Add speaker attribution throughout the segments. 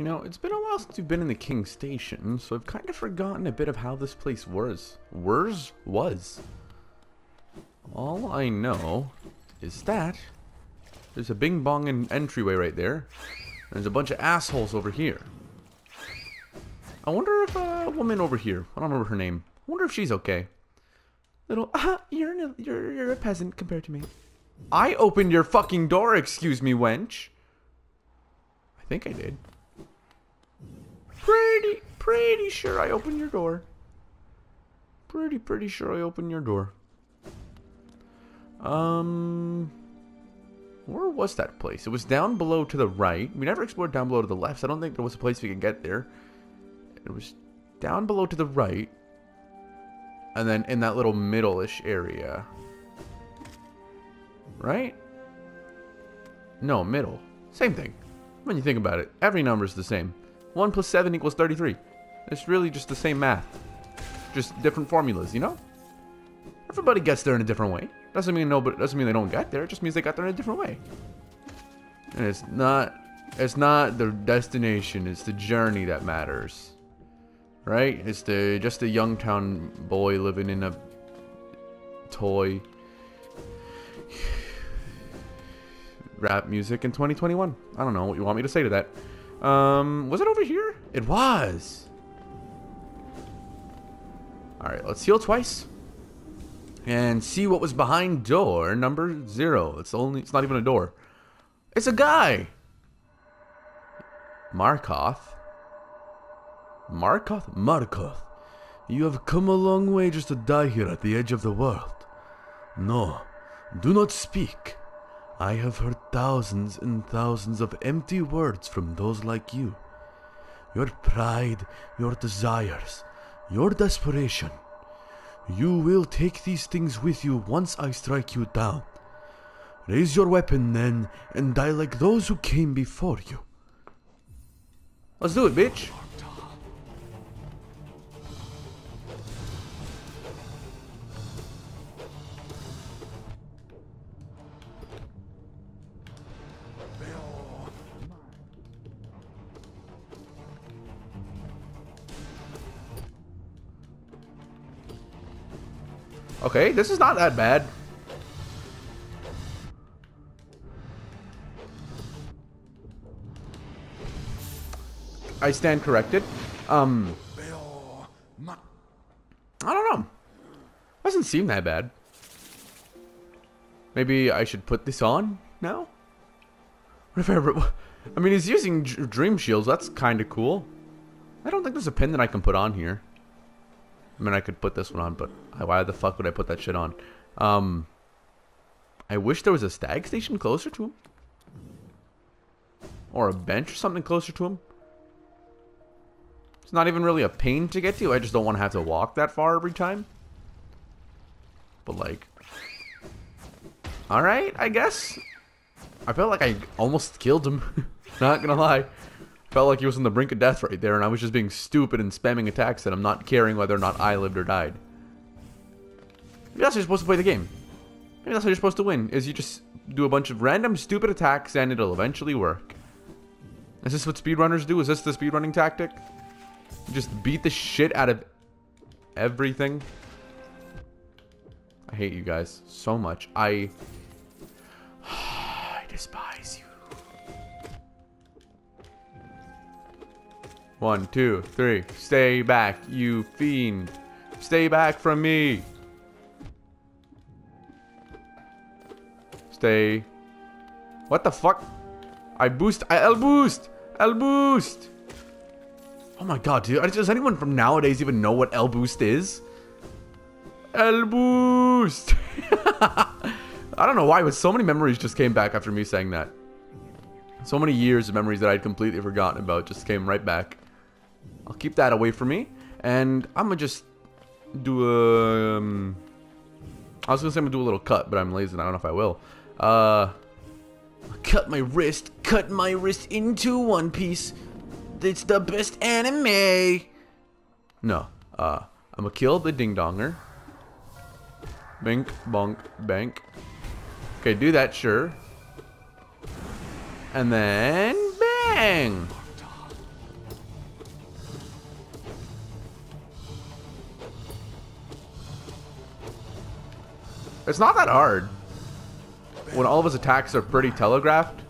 Speaker 1: You know, it's been a while since we've been in the King Station, so I've kind of forgotten a bit of how this place was. Wers? Was. All I know is that there's a bing bong and entryway right there. There's a bunch of assholes over here. I wonder if a woman over here, I don't remember her name. I wonder if she's okay. Little, ah, you're, an, you're, you're a peasant compared to me. I opened your fucking door, excuse me, wench. I think I did. Pretty, pretty sure I opened your door. Pretty, pretty sure I opened your door. Um, where was that place? It was down below to the right. We never explored down below to the left. So I don't think there was a place we could get there. It was down below to the right. And then in that little middle-ish area. Right? No, middle. Same thing. When you think about it, every number is the same. 1 plus 7 equals 33. It's really just the same math. Just different formulas, you know? Everybody gets there in a different way. Doesn't mean no, but doesn't mean they don't get there. It just means they got there in a different way. And it's not it's not the destination, it's the journey that matters. Right? It's the just a youngtown boy living in a toy rap music in 2021. I don't know what you want me to say to that. Um, was it over here? It was. Alright, let's heal twice. And see what was behind door number zero. It's only it's not even a door. It's a guy. Markov. Markov? Markov. You have come a long way just to die here at the edge of the world. No, do not speak. I have heard thousands and thousands of empty words from those like you. Your pride, your desires, your desperation. You will take these things with you once I strike you down. Raise your weapon then, and die like those who came before you. Let's do it, bitch. Okay, this is not that bad. I stand corrected. Um, I don't know. Doesn't seem that bad. Maybe I should put this on now? What if I, I mean, he's using dream shields. That's kind of cool. I don't think there's a pin that I can put on here. I mean, I could put this one on, but why the fuck would I put that shit on? Um, I wish there was a stag station closer to him. Or a bench or something closer to him. It's not even really a pain to get to. I just don't want to have to walk that far every time. But like... Alright, I guess. I felt like I almost killed him. not gonna lie. Felt like he was on the brink of death right there, and I was just being stupid and spamming attacks and I'm not caring whether or not I lived or died. Maybe that's how you're supposed to play the game. Maybe that's how you're supposed to win, is you just do a bunch of random stupid attacks and it'll eventually work. Is this what speedrunners do? Is this the speedrunning tactic? You just beat the shit out of everything? I hate you guys so much. I... I despise One, two, three. Stay back, you fiend. Stay back from me. Stay. What the fuck? I boost. I L boost. L boost. Oh my god, dude. Does anyone from nowadays even know what L boost is? L boost. I don't know why, but so many memories just came back after me saying that. So many years of memories that I'd completely forgotten about just came right back. I'll keep that away from me. And I'm going to just do a... Um, I was going to say I'm going to do a little cut, but I'm lazy and I don't know if I will. Uh, cut my wrist. Cut my wrist into one piece. It's the best anime. No. Uh, I'm going to kill the ding-donger. Bink, bonk, bank. Okay, do that, sure. And then, bang! It's not that hard. When all of his attacks are pretty telegraphed.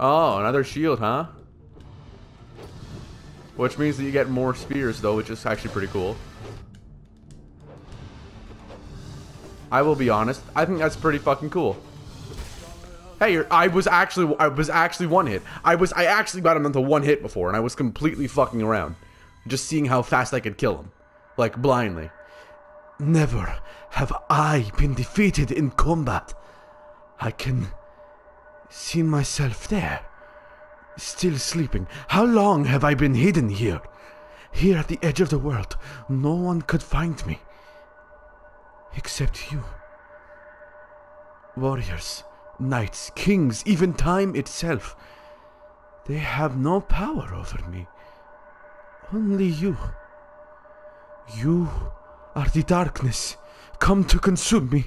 Speaker 1: Oh, another shield, huh? Which means that you get more spears, though, which is actually pretty cool. I will be honest. I think that's pretty fucking cool. Hey, I was actually I was actually one hit. I was I actually got him into one hit before, and I was completely fucking around, just seeing how fast I could kill him, like blindly. Never have I been defeated in combat. I can see myself there, still sleeping. How long have I been hidden here? Here at the edge of the world, no one could find me. Except you. Warriors, knights, kings, even time itself. They have no power over me. Only you. You are the darkness, come to consume me.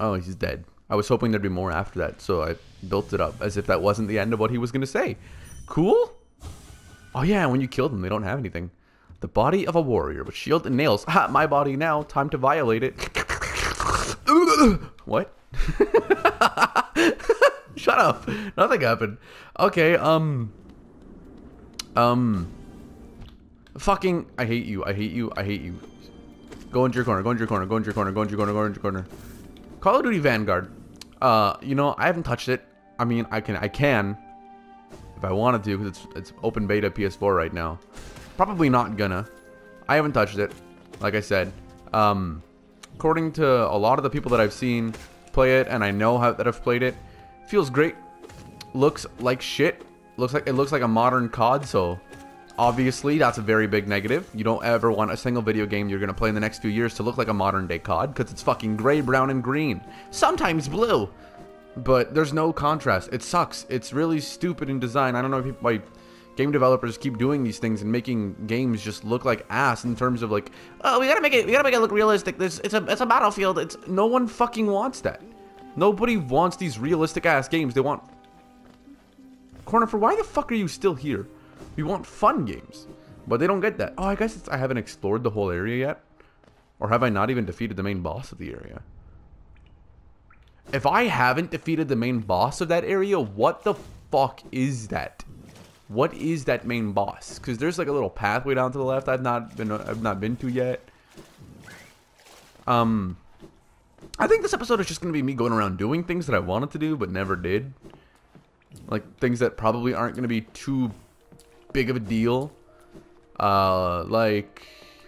Speaker 1: Oh, he's dead. I was hoping there'd be more after that, so I built it up as if that wasn't the end of what he was going to say. Cool? Oh yeah, when you kill them, they don't have anything. The body of a warrior with shield and nails. Ha, my body now. Time to violate it. what? Shut up. Nothing happened. Okay, um... Um... Fucking... I hate you. I hate you. I hate you. Go into your corner. Go into your corner. Go into your corner. Go into your corner. Go into your corner. Call of Duty Vanguard. Uh, you know, I haven't touched it. I mean, I can... I can. If I wanted to, because it's, it's open beta PS4 right now. Probably not gonna. I haven't touched it, like I said. Um, according to a lot of the people that I've seen play it, and I know how that I've played it, feels great. Looks like shit. Looks like it looks like a modern COD. So obviously that's a very big negative. You don't ever want a single video game you're gonna play in the next few years to look like a modern day COD because it's fucking gray, brown, and green. Sometimes blue. But there's no contrast. It sucks. It's really stupid in design. I don't know why game developers keep doing these things and making games just look like ass in terms of like, oh, we gotta make it, we gotta make it look realistic. This, it's a, it's a battlefield. It's no one fucking wants that. Nobody wants these realistic ass games. They want. Corner for why the fuck are you still here? We want fun games, but they don't get that. Oh, I guess I haven't explored the whole area yet, or have I not even defeated the main boss of the area? If I haven't defeated the main boss of that area, what the fuck is that? What is that main boss? Because there's like a little pathway down to the left I've not been I've not been to yet. Um, I think this episode is just gonna be me going around doing things that I wanted to do but never did. Like things that probably aren't gonna be too big of a deal. Uh, like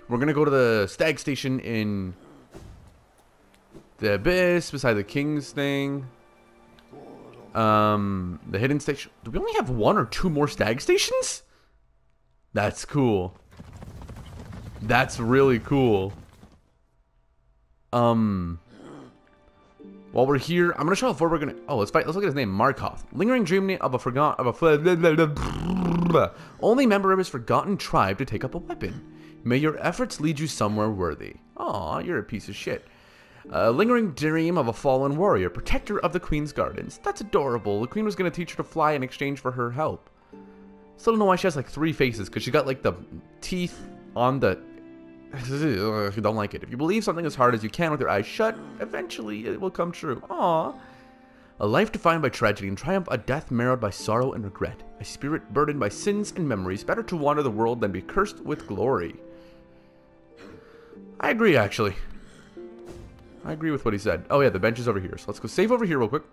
Speaker 1: we're gonna go to the stag station in the abyss beside the king's thing. Um, the hidden station. Do we only have one or two more stag stations? That's cool. That's really cool. Um, while we're here, I'm gonna show off where we're gonna. Oh, let's fight. Let's look at his name, Markoth. Lingering dream of a forgotten of a only member of his forgotten tribe to take up a weapon. May your efforts lead you somewhere worthy. Aw, you're a piece of shit. A lingering dream of a fallen warrior, protector of the Queen's gardens. That's adorable. The Queen was to teach her to fly in exchange for her help. Still don't know why she has like three faces, because she got like the teeth on the... If you don't like it. If you believe something as hard as you can with your eyes shut, eventually it will come true. Aww. A life defined by tragedy and triumph, a death marred by sorrow and regret. A spirit burdened by sins and memories. Better to wander the world than be cursed with glory. I agree, actually. I agree with what he said. Oh yeah, the bench is over here. So let's go save over here real quick.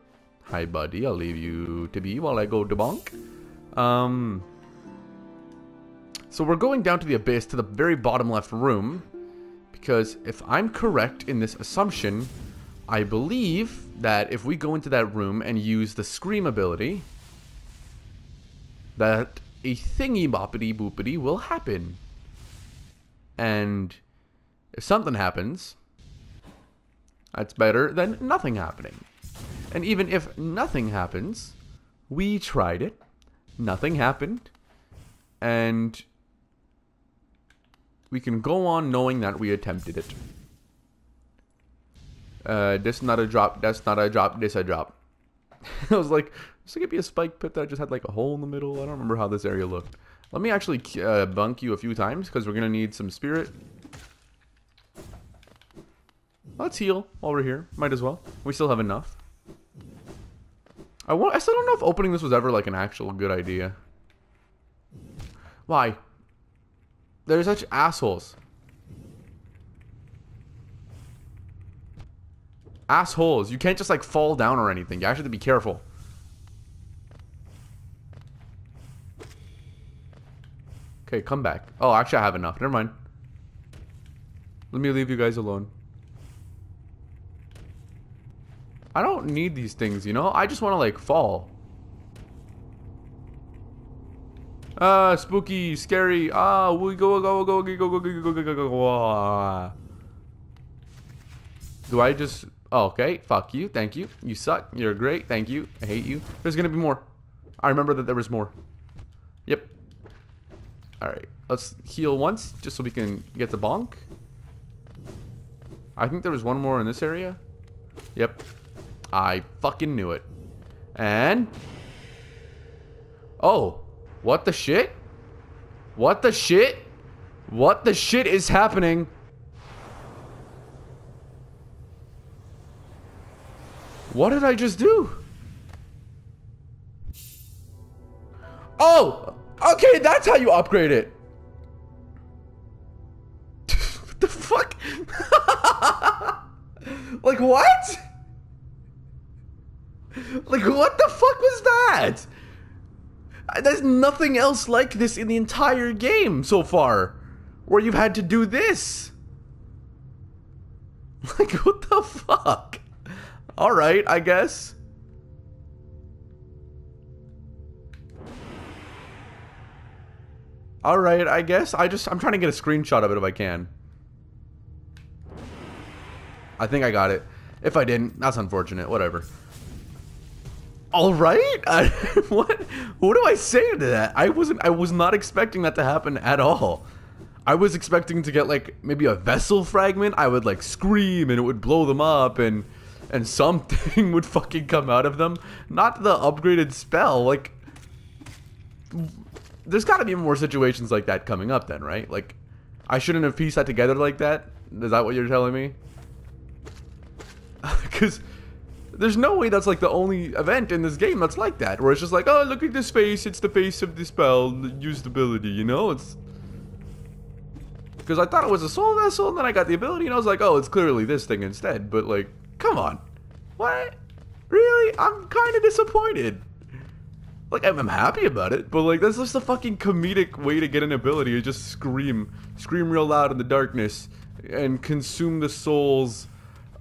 Speaker 1: Hi, buddy. I'll leave you to be while I go debunk. Um, so we're going down to the abyss, to the very bottom left room. Because if I'm correct in this assumption, I believe that if we go into that room and use the scream ability, that a thingy boppity boopity will happen. And if something happens, that's better than nothing happening. And even if nothing happens, we tried it, nothing happened, and we can go on knowing that we attempted it. Uh, this not a drop, that's not a drop, this a drop. I was like, this could be a spike pit that just had like a hole in the middle. I don't remember how this area looked. Let me actually uh, bunk you a few times because we're going to need some spirit. Let's heal while we're here. Might as well. We still have enough. I, I still don't know if opening this was ever like an actual good idea. Why? They're such assholes. Assholes. You can't just like fall down or anything. You actually have to be careful. Okay, come back. Oh, actually I have enough. Never mind. Let me leave you guys alone. I don't need these things, you know? I just want to like fall. Ah, spooky, scary. Ah, we go, go, go, go, go, go, go, go, go, go, go. Do I just? Oh, okay. Fuck you. Thank you. You suck. You're great. Thank you. I hate you. There's gonna be more. I remember that there was more. Yep. All right. Let's heal once, just so we can get the bonk. I think there was one more in this area. Yep. I fucking knew it. And... Oh. What the shit? What the shit? What the shit is happening? What did I just do? Oh! Okay, that's how you upgrade it. what the fuck? like what? Like, what the fuck was that? There's nothing else like this in the entire game so far. Where you've had to do this. Like, what the fuck? Alright, I guess. Alright, I guess. I just, I'm trying to get a screenshot of it if I can. I think I got it. If I didn't, that's unfortunate. Whatever. All right. I, what? What do I say to that? I wasn't. I was not expecting that to happen at all. I was expecting to get like maybe a vessel fragment. I would like scream and it would blow them up and and something would fucking come out of them. Not the upgraded spell. Like, there's got to be more situations like that coming up then, right? Like, I shouldn't have pieced that together like that. Is that what you're telling me? Because there's no way that's like the only event in this game that's like that, where it's just like, oh, look at this face, it's the face of the spell, used ability, you know? It's because I thought it was a soul vessel, and then I got the ability, and I was like, oh, it's clearly this thing instead. But like, come on, what? Really? I'm kind of disappointed. Like, I'm, happy about it, but like, that's just a fucking comedic way to get an ability. You just scream, scream real loud in the darkness, and consume the souls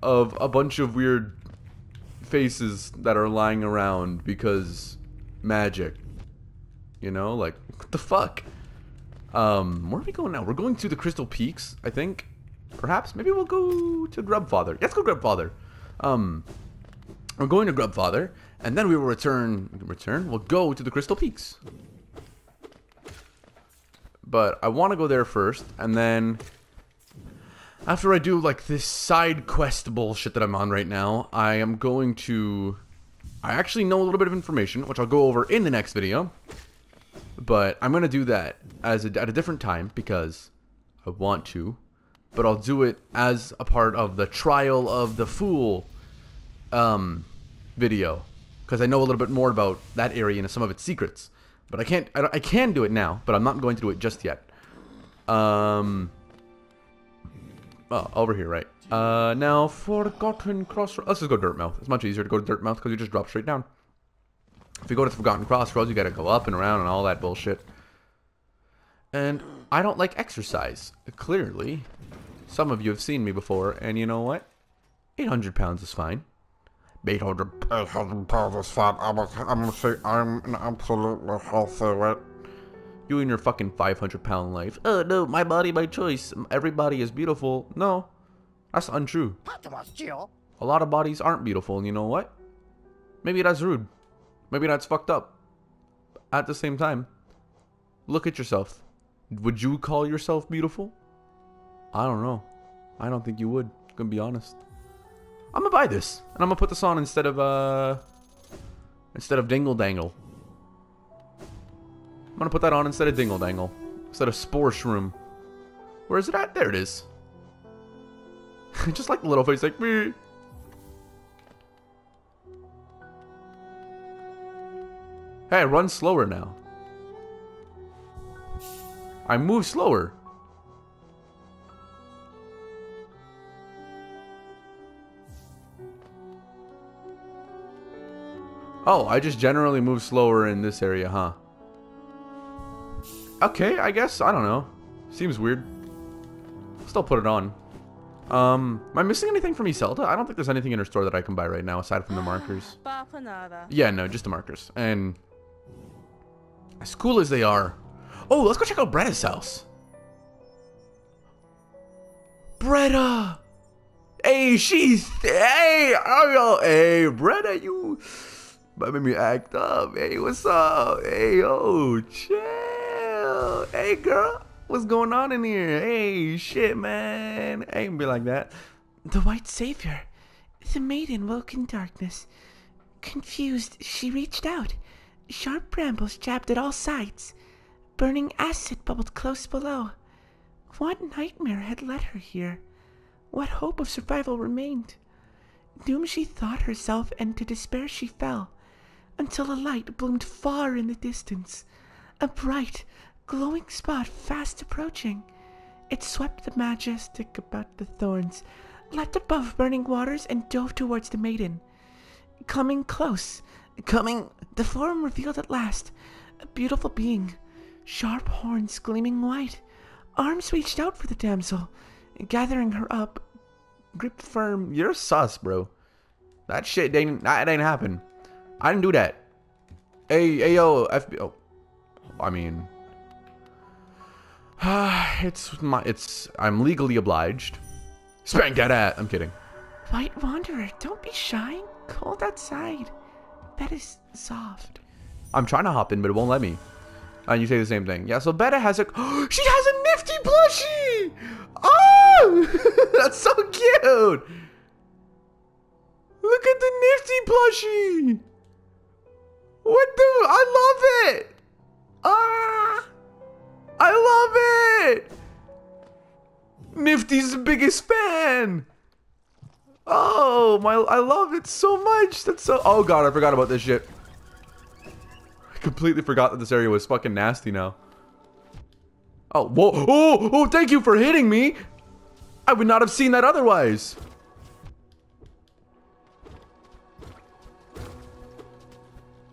Speaker 1: of a bunch of weird faces that are lying around because magic. You know, like what the fuck? Um, where are we going now? We're going to the Crystal Peaks, I think. Perhaps. Maybe we'll go to Grubfather. Let's go Grubfather. Um, we're going to Grubfather, and then we will return. Return. We'll go to the Crystal Peaks. But I want to go there first, and then after I do like this side quest bullshit that I'm on right now, I am going to I actually know a little bit of information, which I'll go over in the next video. But I'm going to do that as a, at a different time because I want to. But I'll do it as a part of the Trial of the Fool um, video. Because I know a little bit more about that area and some of its secrets. But I can't, I, I can do it now, but I'm not going to do it just yet. Um... Oh, over here, right. Uh, now, Forgotten Crossroads. Let's just go Dirtmouth. It's much easier to go to Dirtmouth because you just drop straight down. If you go to Forgotten Crossroads, you gotta go up and around and all that bullshit. And I don't like exercise. Clearly. Some of you have seen me before, and you know what? 800 pounds is fine. 800, 800 pounds is fine. I'm, a, I'm, a, I'm an absolutely healthy weight. You and your fucking 500 pound life. Oh no, my body, my choice. Everybody is beautiful. No, that's untrue. A lot of bodies aren't beautiful, and you know what? Maybe that's rude. Maybe that's fucked up. At the same time, look at yourself. Would you call yourself beautiful? I don't know. I don't think you would. I'm gonna be honest. I'm gonna buy this, and I'm gonna put this on instead of uh, instead of Dingle Dangle. I'm gonna put that on instead of Dingle Dangle. Instead of Spore Shroom. Where is it at? There it is. Just like the little face, like me. Hey, run slower now. I move slower. Oh, I just generally move slower in this area, huh? Okay, I guess. I don't know. Seems weird. Still put it on. Um, am I missing anything from Iselda? I don't think there's anything in her store that I can buy right now aside from the markers. Yeah, no, just the markers. And as cool as they are. Oh, let's go check out Bretta's house. Bretta! Hey, she's... Hey! Oh, hey, Bretta, you... But made me act up. Hey, what's up? Hey, yo. Hey, girl, what's going on in here? Hey, shit, man. I ain't be like that.
Speaker 2: The White Savior. The maiden woke in darkness. Confused, she reached out. Sharp brambles jabbed at all sides. Burning acid bubbled close below. What nightmare had led her here? What hope of survival remained? Doomed she thought herself, and to despair she fell until a light bloomed far in the distance. A bright, glowing spot fast approaching. It swept the majestic about the thorns, leapt above burning waters, and dove towards the maiden. Coming close, coming, the form revealed at last a beautiful being, sharp horns gleaming white. Arms reached out for the damsel, gathering her up, gripped firm.
Speaker 1: You're sus, bro. That shit didn't. That ain't happen. I didn't do that. Hey, hey, yo, FBI. Oh, I mean, it's my, it's. I'm legally obliged. Spank that at. I'm kidding.
Speaker 2: White Wanderer, don't be shy. Cold outside. Bed is soft.
Speaker 1: I'm trying to hop in, but it won't let me. And you say the same thing. Yeah, so Bretta has a. she has a nifty plushie! Oh! That's so cute! Look at the nifty plushie! What the? I love it. Ah, I love it. Nifty's the biggest fan. Oh my! I love it so much. That's so. Oh god, I forgot about this shit. I completely forgot that this area was fucking nasty now. Oh, whoa! Oh, oh! Thank you for hitting me. I would not have seen that otherwise.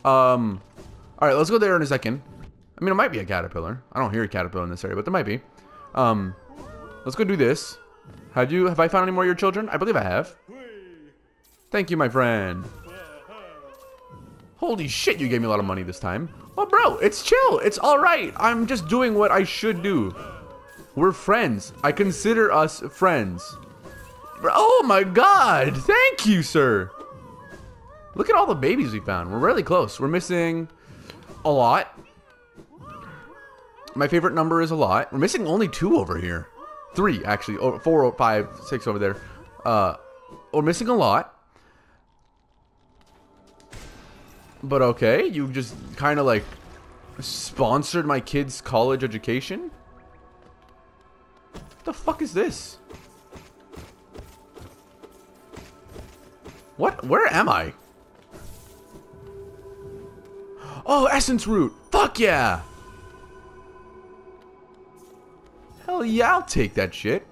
Speaker 1: Um, all right, let's go there in a second. I mean, it might be a caterpillar. I don't hear a caterpillar in this area, but there might be. Um, let's go do this. Have you, have I found any more of your children? I believe I have. Thank you, my friend. Holy shit, you gave me a lot of money this time. Well, bro, it's chill. It's all right. I'm just doing what I should do. We're friends. I consider us friends. Oh my god. Thank you, sir. Look at all the babies we found. We're really close. We're missing a lot. My favorite number is a lot. We're missing only two over here. Three, actually. Oh, four, oh, five, six over there. Uh, we're missing a lot. But okay, you just kind of like sponsored my kid's college education? What the fuck is this? What? Where am I? Oh, essence root. Fuck yeah. Hell yeah, I'll take that shit.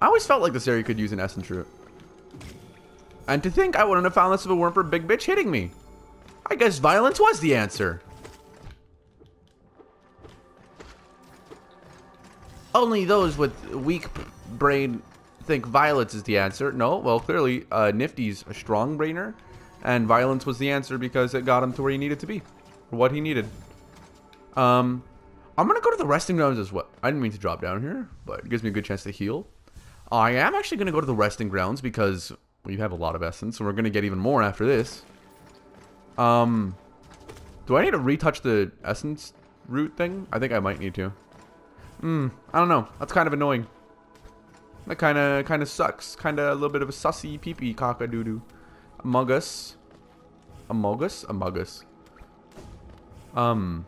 Speaker 1: I always felt like this area could use an essence root. And to think I wouldn't have found this if it weren't for Big Bitch hitting me. I guess violence was the answer. Only those with weak brain think violence is the answer. No, well, clearly, uh, Nifty's a strong brainer. And violence was the answer because it got him to where he needed to be. What he needed. Um, I'm going to go to the resting grounds as well. I didn't mean to drop down here, but it gives me a good chance to heal. I am actually going to go to the resting grounds because we have a lot of essence, and we're going to get even more after this. Um, do I need to retouch the essence root thing? I think I might need to. Hmm, I don't know. That's kind of annoying. That kind of kind of sucks. Kind of a little bit of a sussy pee-pee cock-a-doo-doo. Among Us. Among Us? Among Us. Um.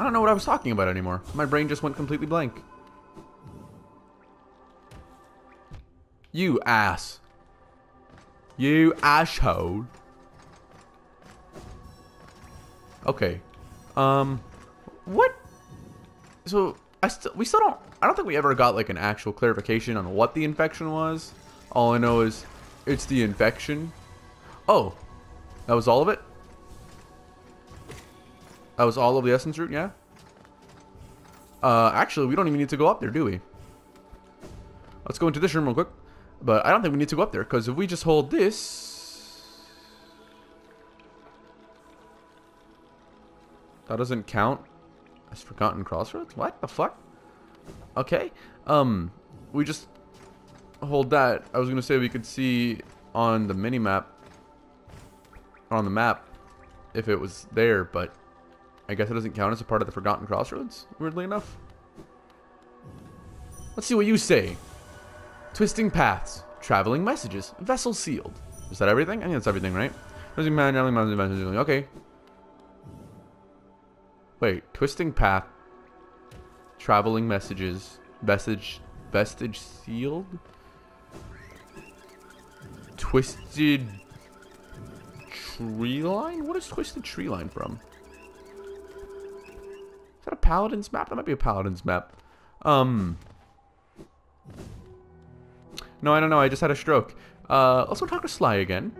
Speaker 1: I don't know what I was talking about anymore. My brain just went completely blank. You ass. You asshole. Okay. Um, what? So I still we still don't. I don't think we ever got like an actual clarification on what the infection was. All I know is it's the infection. Oh, that was all of it. That was all of the essence root, yeah. Uh, actually, we don't even need to go up there, do we? Let's go into this room real quick. But I don't think we need to go up there because if we just hold this, that doesn't count as Forgotten Crossroads. What the fuck? Okay. Um, we just hold that. I was gonna say we could see on the mini map, on the map, if it was there, but I guess it doesn't count as a part of the Forgotten Crossroads. Weirdly enough. Let's see what you say. Twisting paths, traveling messages, vessel sealed. Is that everything? I think that's everything, right? Okay. Wait, twisting path, traveling messages, message, vestige sealed, twisted tree line. What is twisted tree line from? Is that a paladin's map? That might be a paladin's map. Um. No, I don't know. I just had a stroke. Uh, let's go talk to Sly again.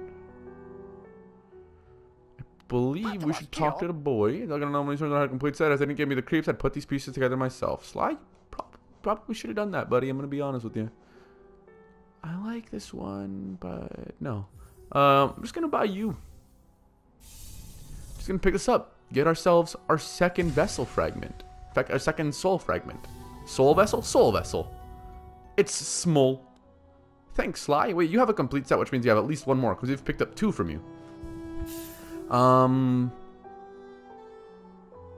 Speaker 1: I believe we should talk to the boy. They're gonna know when he's how to complete set. As they didn't give me the creeps, I'd put these pieces together myself. Sly, prob probably should have done that, buddy. I'm gonna be honest with you. I like this one, but no. Um, I'm just gonna buy you. Just gonna pick this up. Get ourselves our second vessel fragment. In fact, our second soul fragment. Soul vessel? Soul vessel. It's small. Thanks, Sly. Wait, you have a complete set, which means you have at least one more, because we've picked up two from you. Um...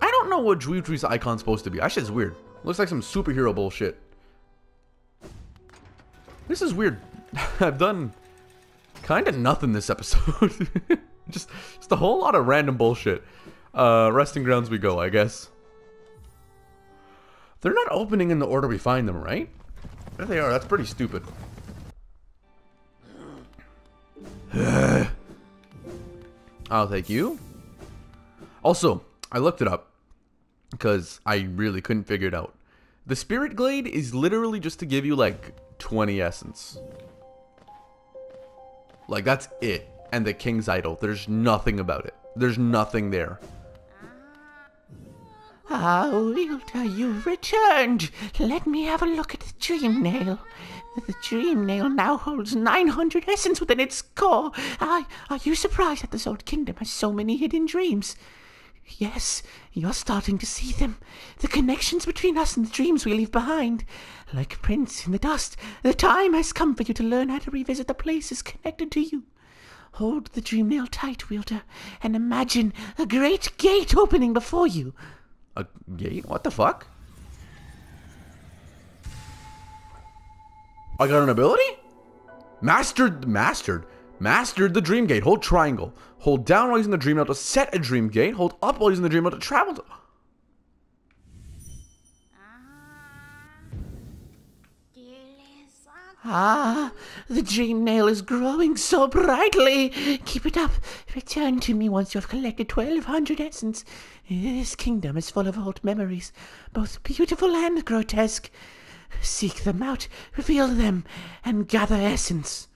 Speaker 1: I don't know what Dweebtree's icon's supposed to be. That shit's weird. Looks like some superhero bullshit. This is weird. I've done kind of nothing this episode. just, just a whole lot of random bullshit. Uh, resting grounds we go, I guess. They're not opening in the order we find them, right? There they are. That's pretty stupid. I'll take you. Also, I looked it up because I really couldn't figure it out. The Spirit Glade is literally just to give you like 20 essence. Like that's it. And the King's Idol. There's nothing about it. There's nothing there.
Speaker 2: Ah, Wielder, you've returned. Let me have a look at the dream nail. The dream nail now holds 900 essence within its core. I, are you surprised that this old kingdom has so many hidden dreams? Yes, you're starting to see them. The connections between us and the dreams we leave behind. Like prints in the dust, the time has come for you to learn how to revisit the places connected to you. Hold the dream nail tight, Wielder, and imagine a great gate opening before you.
Speaker 1: A gate? What the fuck? I got an ability? Mastered, mastered, mastered the dream gate. Hold triangle. Hold down while using the dream nail to set a dream gate. Hold up while using the dream nail to travel. To
Speaker 2: Ah, the dream nail is growing so brightly. Keep it up. Return to me once you have collected 1200 essence. This kingdom is full of old memories, both beautiful and grotesque. Seek them out, reveal them, and gather essence.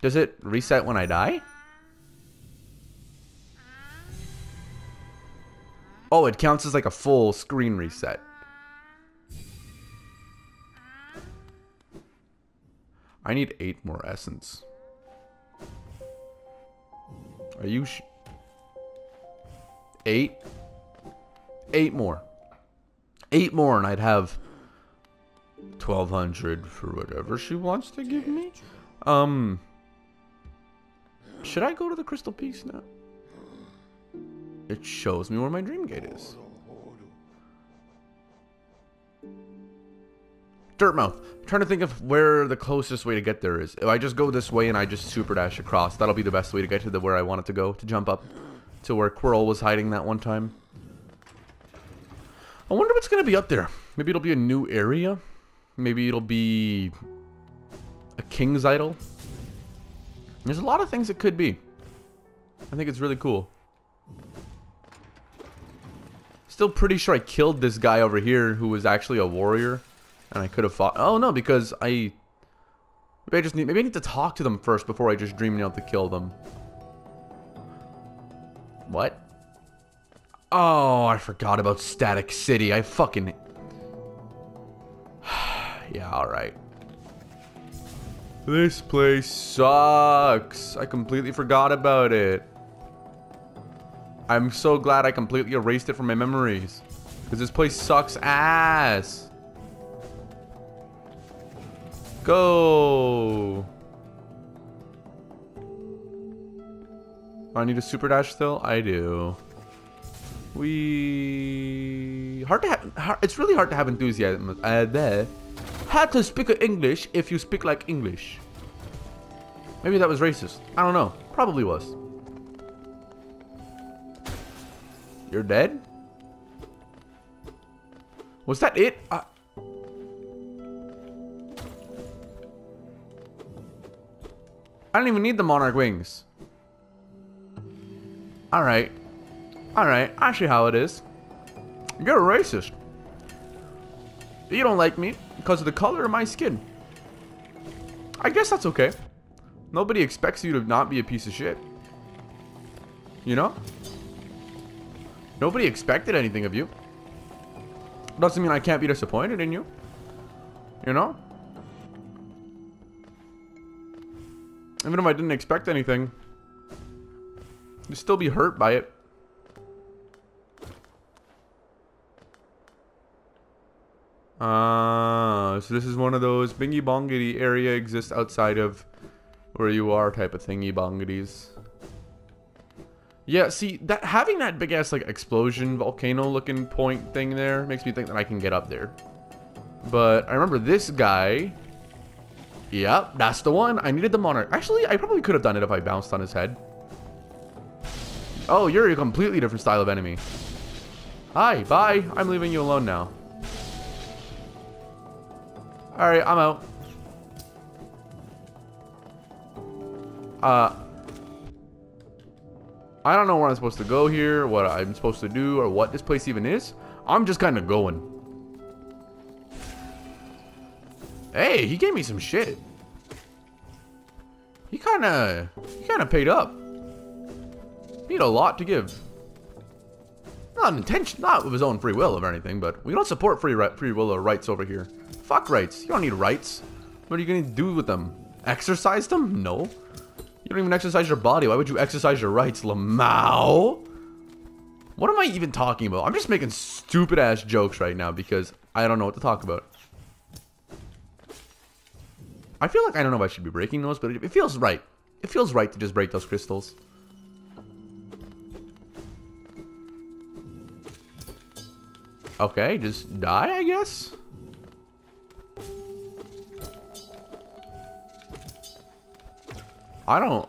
Speaker 1: Does it reset when I die? Oh, it counts as like a full screen reset. I need eight more essence. Are you eight? Eight more. Eight more, and I'd have 1200 for whatever she wants to give me. Um, should I go to the Crystal Peaks now? It shows me where my dream gate is. I'm trying to think of where the closest way to get there is. If I just go this way and I just super dash across, that'll be the best way to get to the where I wanted to go, to jump up to where Quirrell was hiding that one time. I wonder what's gonna be up there. Maybe it'll be a new area. Maybe it'll be a king's idol. There's a lot of things it could be. I think it's really cool. Still pretty sure I killed this guy over here who was actually a warrior. And I could have fought. Oh, no, because I... Maybe I just need... Maybe I need to talk to them first before I just dream out to kill them. What? Oh, I forgot about Static City. I fucking... yeah, alright. This place sucks. I completely forgot about it. I'm so glad I completely erased it from my memories. Because this place sucks ass. Go. I need a super dash still? I do. We hard to have. It's really hard to have enthusiasm. Uh, there. How to speak English if you speak like English. Maybe that was racist. I don't know. Probably was. You're dead? Was that it? Uh I don't even need the Monarch wings. Alright. Alright, see how it is. You're a racist. You don't like me because of the color of my skin. I guess that's okay. Nobody expects you to not be a piece of shit. You know? Nobody expected anything of you. Doesn't mean I can't be disappointed in you. You know? Even if I didn't expect anything, you'd still be hurt by it. Uh, so this is one of those bingy bongity area exists outside of where you are type of thingy bongities. Yeah, see, that having that big ass like explosion volcano looking point thing there makes me think that I can get up there. But I remember this guy. Yep, that's the one. I needed the monarch. Actually, I probably could have done it if I bounced on his head. Oh, you're a completely different style of enemy. Hi, bye. I'm leaving you alone now. Alright, I'm out. Uh, I don't know where I'm supposed to go here, what I'm supposed to do, or what this place even is. I'm just kind of going. Hey, he gave me some shit. He kind of, he kind of paid up. Had a lot to give. Not intention, not with his own free will or anything, but we don't support free free will or rights over here. Fuck rights. You don't need rights. What are you gonna do with them? Exercise them? No. You don't even exercise your body. Why would you exercise your rights, Lamau? What am I even talking about? I'm just making stupid ass jokes right now because I don't know what to talk about. I feel like I don't know if I should be breaking those, but it, feels right. It feels right to just break those crystals. Okay, just die, I guess? I don't...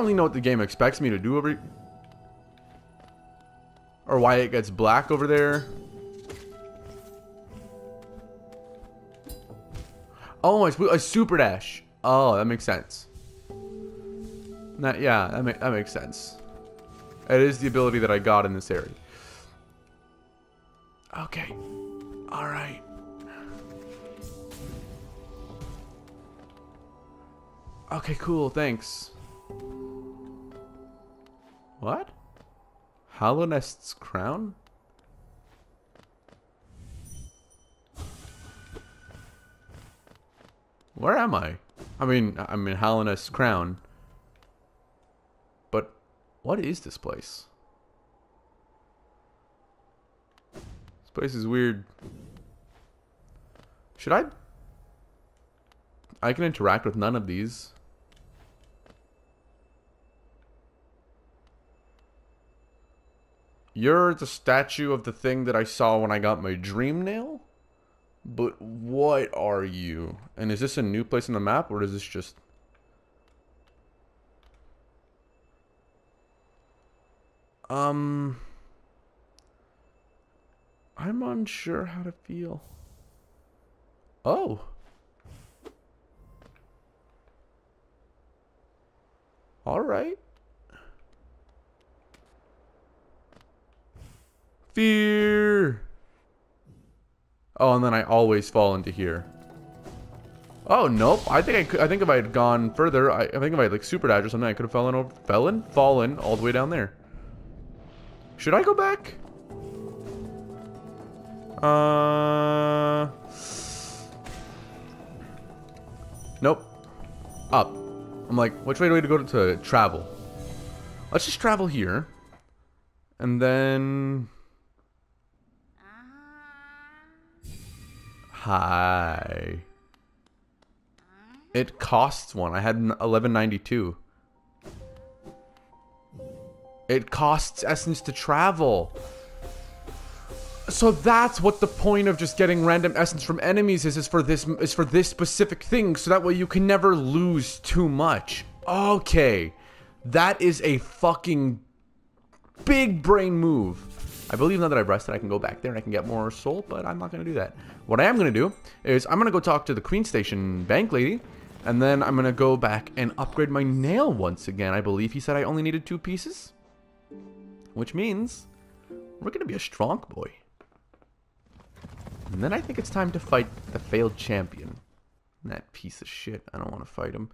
Speaker 1: really know what the game expects me to do over... Or why it gets black over there. Oh, it's a super dash. Oh, that makes sense. That, yeah, that, ma that makes sense. It is the ability that I got in this area. Okay. Alright. Okay, cool, thanks. What? Hallownest's crown? Where am I? I mean, I'm in Hallownest's crown. But what is this place? This place is weird. Should I? I can interact with none of these. You're the statue of the thing that I saw when I got my dream nail? But what are you? And is this a new place on the map, or is this just... Um... I'm unsure how to feel. Oh. All right. Oh, and then I always fall into here. Oh, nope. I think I could, I think if I had gone further, I, I think if I had like super dash or something, I could have fallen over, fallen, fallen all the way down there. Should I go back? Uh. Nope. Up. I'm like, which way do we to go to, to travel? Let's just travel here. And then... Hi. It costs one. I had 1192. It costs essence to travel. So that's what the point of just getting random essence from enemies is, is for this is for this specific thing, so that way you can never lose too much. Okay. That is a fucking big brain move. I believe now that I've rested, I can go back there and I can get more soul, but I'm not going to do that. What I am going to do is I'm going to go talk to the Queen Station bank lady, and then I'm going to go back and upgrade my nail once again. I believe he said I only needed two pieces, which means we're going to be a strong boy. And then I think it's time to fight the failed champion. That piece of shit. I don't want to fight him.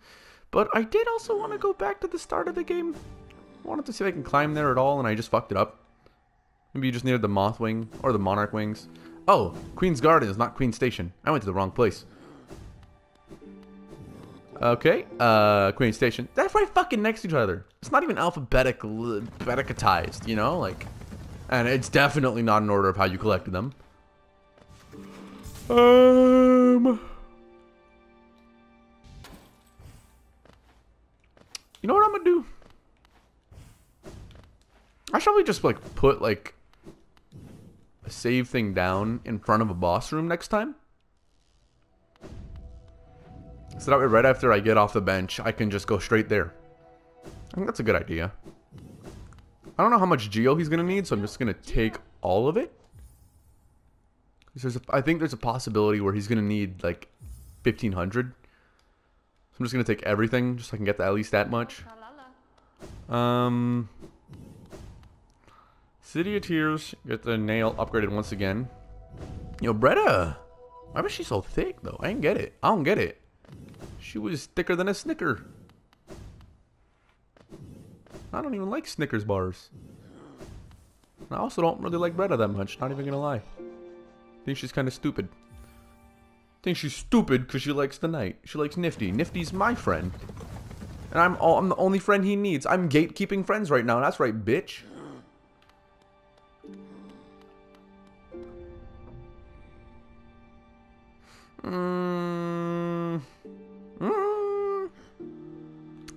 Speaker 1: But I did also want to go back to the start of the game. I wanted to see if I can climb there at all, and I just fucked it up. Maybe you just needed the Moth Wing, or the Monarch Wings. Oh, Queen's Garden is not Queen Station. I went to the wrong place. Okay, uh, Queen Station. That's right fucking next to each other. It's not even alphabetic, you know? Like, and it's definitely not in order of how you collected them. Um. You know what I'm gonna do? I should probably just like put like a save thing down in front of a boss room next time. So that way right after I get off the bench, I can just go straight there. I think that's a good idea. I don't know how much geo he's gonna need, so I'm just gonna take all of it. There's a, I think there's a possibility where he's gonna need like 1500. So I'm just gonna take everything just so I can get at least that much. Um, City of Tears, get the nail upgraded once again. Yo, Bretta, why was she so thick though? I didn't get it. I don't get it. She was thicker than a Snicker. I don't even like Snickers bars. I also don't really like Bretta that much, not even gonna lie think she's kind of stupid. think she's stupid because she likes the knight. She likes Nifty. Nifty's my friend. And I'm all, I'm the only friend he needs. I'm gatekeeping friends right now. That's right, bitch. Mm, mm,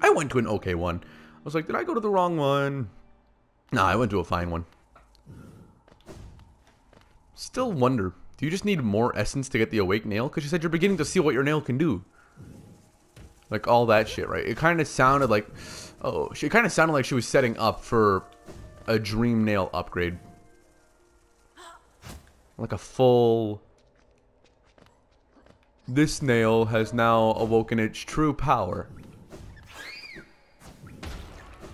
Speaker 1: I went to an okay one. I was like, did I go to the wrong one? Nah, I went to a fine one. Still wonder, do you just need more essence to get the awake nail? Because you said you're beginning to see what your nail can do. Like all that shit, right? It kind of sounded like, oh, it kind of sounded like she was setting up for a dream nail upgrade. Like a full... This nail has now awoken its true power.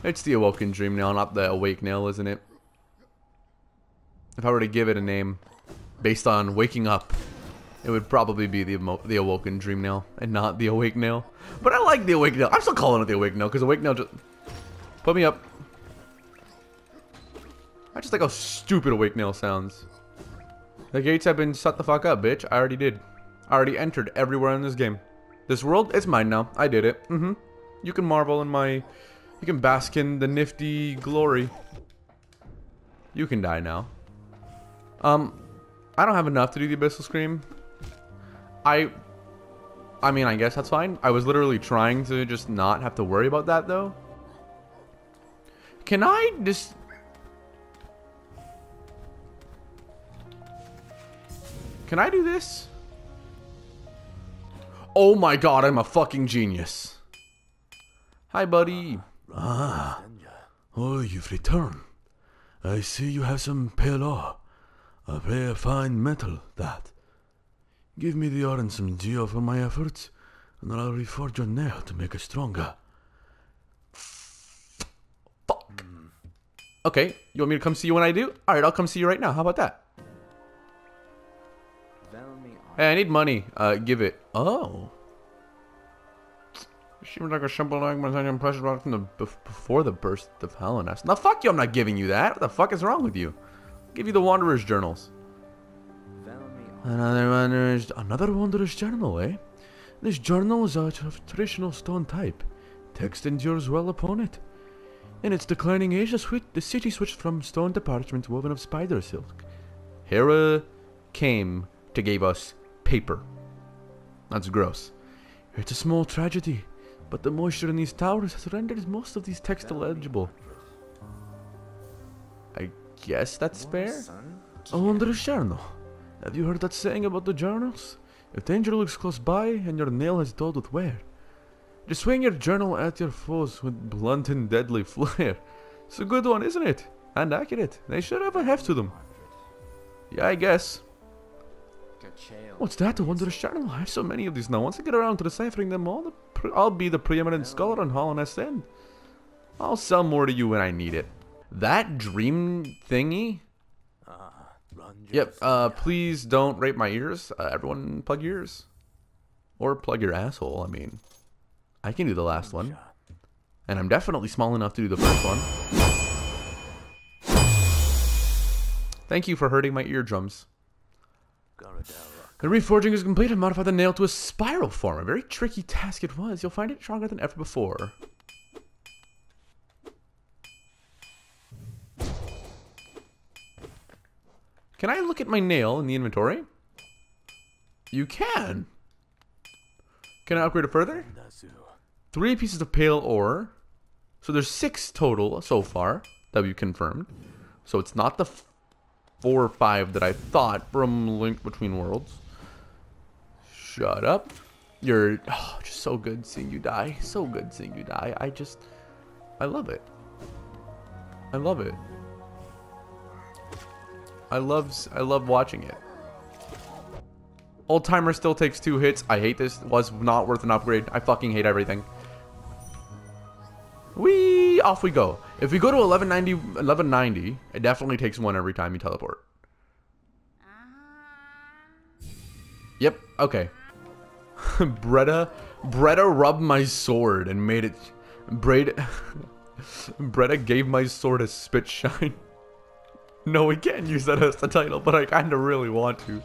Speaker 1: It's the awoken dream nail, not the awake nail, isn't it? If I were to give it a name based on waking up, it would probably be the the awoken dream nail and not the awake nail. But I like the awake nail. I'm still calling it the awake nail because awake nail just put me up. I just like how stupid awake nail sounds. The gates have been shut the fuck up, bitch. I already did. I already entered everywhere in this game. This world, it's mine now. I did it. Mm-hmm. You can marvel in my... You can bask in the nifty glory. You can die now. Um, I don't have enough to do the Abyssal Scream. I... I mean, I guess that's fine. I was literally trying to just not have to worry about that, though. Can I just... Can I do this? Oh my god, I'm a fucking genius. Hi, buddy. Ah. Oh, you've returned. I see you have some pale ore. A very fine metal, that. Give me the ore and some geo for my efforts, and I'll reforge your nail to make it stronger. Fuck. Okay, you want me to come see you when I do? Alright, I'll come see you right now. How about that? Hey, I need money. Uh, give it. Oh. Seems like a simple language and impressive from the before the burst of Hallownest. Now, fuck you, I'm not giving you that. What the fuck is wrong with you? I'll give you the Wanderer's Journals. Another Wanderer's... Another Wanderer's Journal, eh? This journal is out of traditional stone type. Text endures well upon it. In its declining age, the city switched from stone to parchment woven of spider silk. Hera came to give us paper. That's gross. It's a small tragedy, but the moisture in these towers has rendered most of these texts illegible. I guess that's fair? I wonder if journal. Have you heard that saying about the journals? If danger looks close by and your nail has dulled with wear, just swing your journal at your foes with blunt and deadly flair. It's a good one, isn't it? And accurate. They should have a heft to them. Yeah, I guess. What's that? A Wanderer's Journal? I have so many of these now. Once I get around to deciphering them all, I'll be the preeminent scholar on Hallownest End. I'll sell more to you when I need it. That dream thingy? Yep, uh, please don't rape my ears. Uh, everyone plug your ears. Or plug your asshole, I mean. I can do the last one. And I'm definitely small enough to do the first one. Thank you for hurting my eardrums. The reforging is complete and modified the nail to a spiral form. A very tricky task it was. You'll find it stronger than ever before. Can I look at my nail in the inventory? You can. Can I upgrade it further? Three pieces of pale ore. So there's six total so far that we've confirmed. So it's not the four or five that I thought from Link Between Worlds. Shut up. You're oh, just so good seeing you die. So good seeing you die. I just, I love it. I love it. I love, I love watching it. Old timer still takes two hits. I hate this. Was not worth an upgrade. I fucking hate everything. We off we go. If we go to 1190, 1190, it definitely takes one every time you teleport. Uh-huh. Yep. Okay. Bretta, Bretta rubbed my sword and made it. Braid. Bretta gave my sword a spit shine. No, we can't use that as the title, but I kind of really want to.